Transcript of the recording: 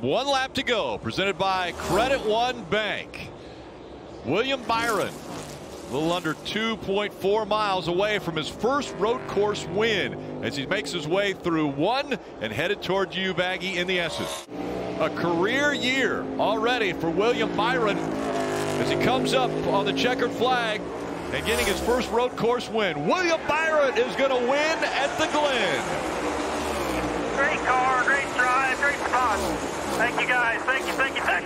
One lap to go, presented by Credit One Bank. William Byron, a little under 2.4 miles away from his first road course win as he makes his way through one and headed toward you, Baggy, in the S's. A career year already for William Byron as he comes up on the checkered flag and getting his first road course win. William Byron is going to win at the Glen. Great car, great drive, great spot. Thank you guys. Thank you, thank you, thank you.